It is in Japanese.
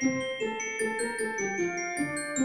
どっかで。